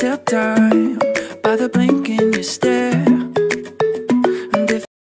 tell time by the blink in your stare.